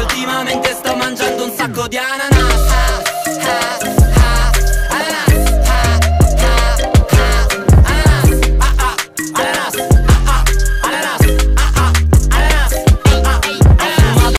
ultimamente sto mangiando un sacco di ananas.